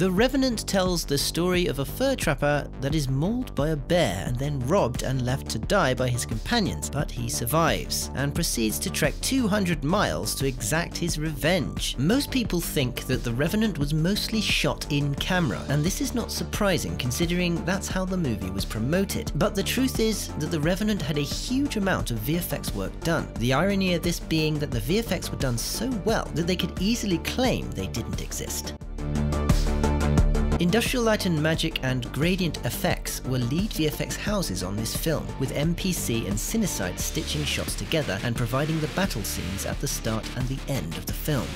The Revenant tells the story of a fur trapper that is mauled by a bear and then robbed and left to die by his companions, but he survives and proceeds to trek 200 miles to exact his revenge. Most people think that The Revenant was mostly shot in camera, and this is not surprising considering that's how the movie was promoted. But the truth is that The Revenant had a huge amount of VFX work done. The irony of this being that the VFX were done so well that they could easily claim they didn't exist. Industrial Light and Magic and Gradient Effects were lead VFX houses on this film, with MPC and Cinesite stitching shots together and providing the battle scenes at the start and the end of the film.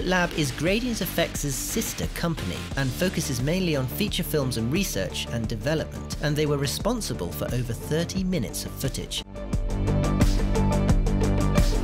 Secret Lab is Gradient Effects' sister company and focuses mainly on feature films and research and development, and they were responsible for over 30 minutes of footage.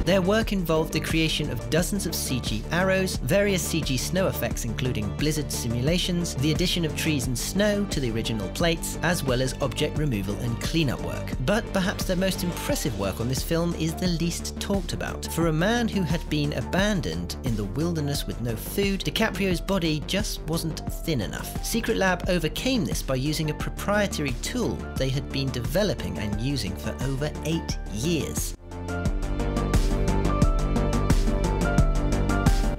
Their work involved the creation of dozens of CG arrows, various CG snow effects including blizzard simulations, the addition of trees and snow to the original plates, as well as object removal and cleanup work. But perhaps their most impressive work on this film is the least talked about. For a man who had been abandoned in the wilderness with no food, DiCaprio's body just wasn't thin enough. Secret Lab overcame this by using a proprietary tool they had been developing and using for over eight years.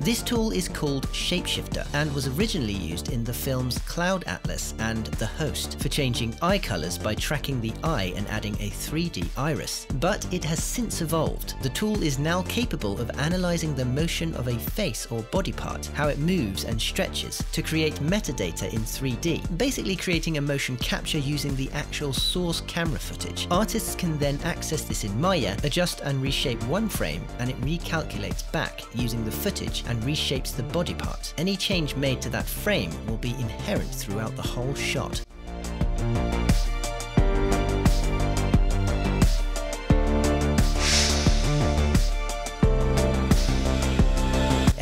This tool is called Shapeshifter and was originally used in the films Cloud Atlas and The Host for changing eye colours by tracking the eye and adding a 3D iris. But it has since evolved. The tool is now capable of analysing the motion of a face or body part, how it moves and stretches, to create metadata in 3D, basically creating a motion capture using the actual source camera footage. Artists can then access this in Maya, adjust and reshape one frame, and it recalculates back using the footage and and reshapes the body part. Any change made to that frame will be inherent throughout the whole shot.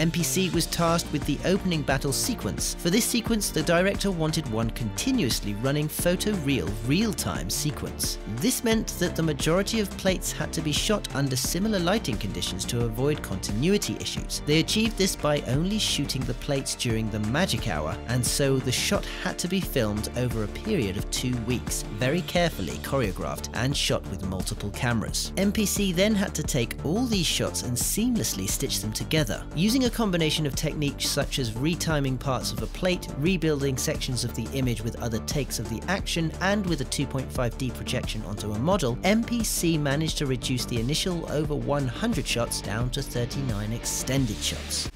MPC was tasked with the opening battle sequence. For this sequence, the director wanted one continuously running photoreal real-time sequence. This meant that the majority of plates had to be shot under similar lighting conditions to avoid continuity issues. They achieved this by only shooting the plates during the magic hour, and so the shot had to be filmed over a period of two weeks, very carefully choreographed and shot with multiple cameras. MPC then had to take all these shots and seamlessly stitch them together. Using a combination of techniques such as retiming parts of a plate, rebuilding sections of the image with other takes of the action, and with a 2.5D projection onto a model, MPC managed to reduce the initial over 100 shots down to 39 extended shots.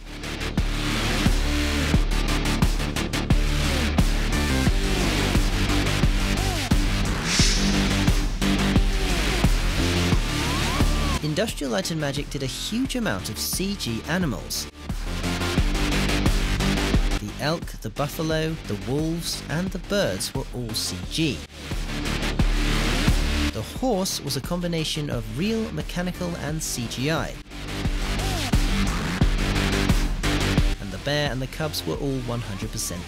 Industrial Light and Magic did a huge amount of CG animals. Elk, the buffalo, the wolves, and the birds were all CG. The horse was a combination of real, mechanical, and CGI. Bear and the cubs were all 100%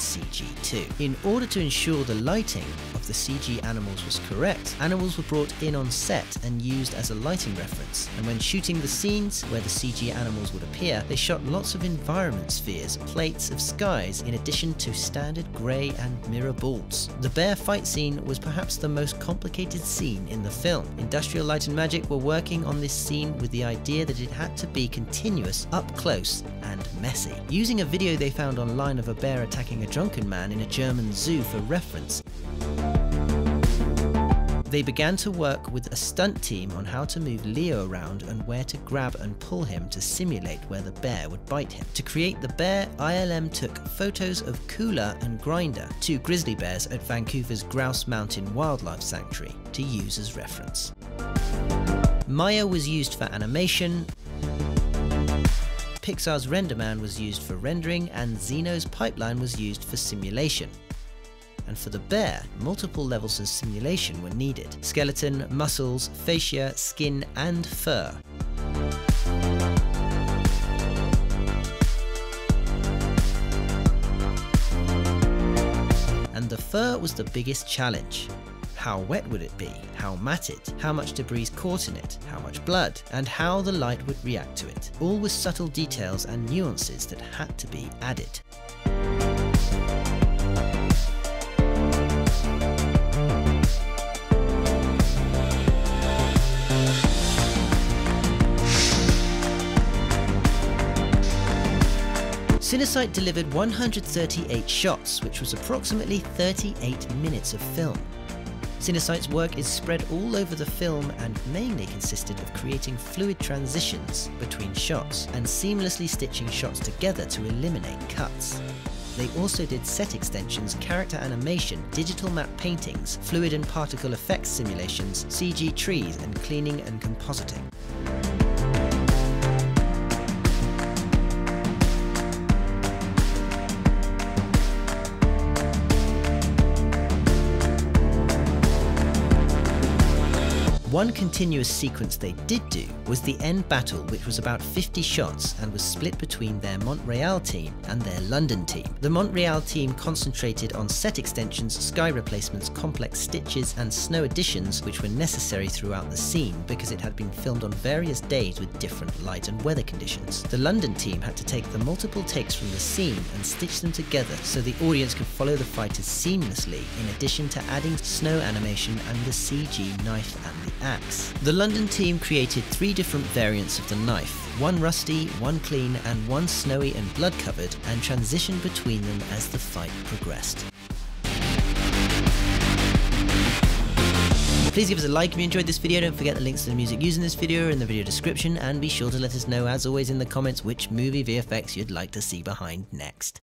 CG too. In order to ensure the lighting of the CG animals was correct, animals were brought in on set and used as a lighting reference. And when shooting the scenes where the CG animals would appear, they shot lots of environment spheres, plates of skies, in addition to standard grey and mirror balls. The bear fight scene was perhaps the most complicated scene in the film. Industrial Light and Magic were working on this scene with the idea that it had to be continuous, up close, and messy. Using a video they found online of a bear attacking a drunken man in a German zoo for reference, they began to work with a stunt team on how to move Leo around and where to grab and pull him to simulate where the bear would bite him. To create the bear, ILM took photos of Coola and Grinder, two grizzly bears at Vancouver's Grouse Mountain Wildlife Sanctuary, to use as reference. Maya was used for animation, Pixar's RenderMan was used for rendering, and Zeno's pipeline was used for simulation and for the bear, multiple levels of simulation were needed. Skeleton, muscles, fascia, skin and fur. And the fur was the biggest challenge. How wet would it be? How matted? How much debris caught in it? How much blood? And how the light would react to it. All with subtle details and nuances that had to be added. Cinesite delivered 138 shots, which was approximately 38 minutes of film. Cinesite's work is spread all over the film and mainly consisted of creating fluid transitions between shots and seamlessly stitching shots together to eliminate cuts. They also did set extensions, character animation, digital map paintings, fluid and particle effects simulations, CG trees, and cleaning and compositing. One continuous sequence they did do was the end battle, which was about 50 shots and was split between their Montreal team and their London team. The Montreal team concentrated on set extensions, sky replacements, complex stitches, and snow additions, which were necessary throughout the scene because it had been filmed on various days with different light and weather conditions. The London team had to take the multiple takes from the scene and stitch them together so the audience could follow the fighters seamlessly, in addition to adding snow animation and the CG knife and the axe. The London team created three different variants of the knife, one rusty, one clean, and one snowy and blood covered, and transitioned between them as the fight progressed. Please give us a like if you enjoyed this video, don't forget the links to the music used in this video are in the video description, and be sure to let us know as always in the comments which movie VFX you'd like to see behind next.